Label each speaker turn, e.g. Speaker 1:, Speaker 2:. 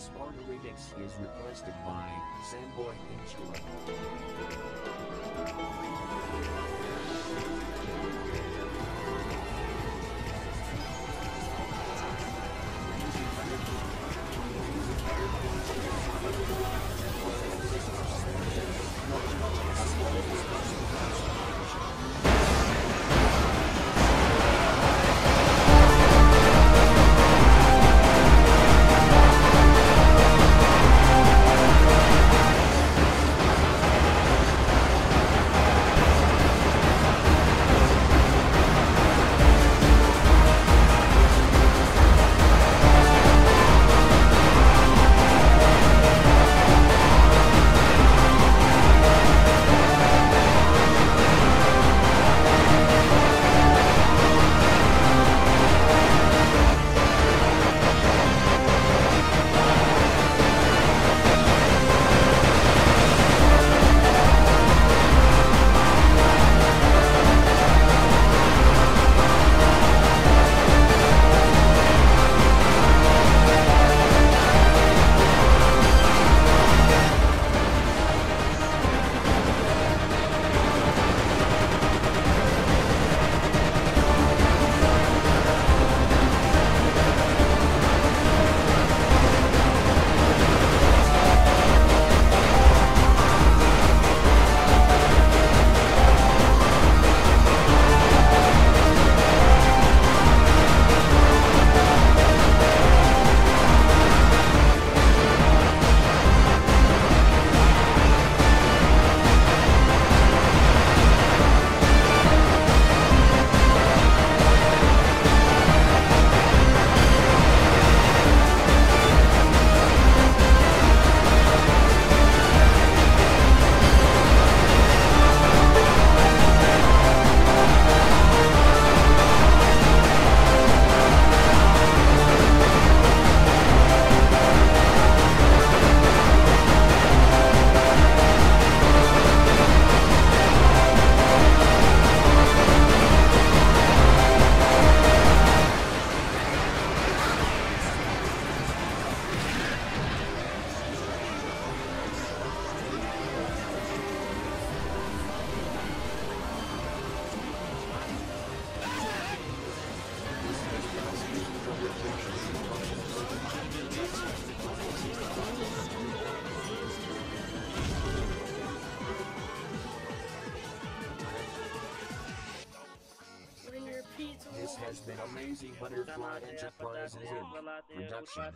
Speaker 1: Sparta remix is requested by Samboy Insula. Has been Amazing Butterfly Enterprises in production.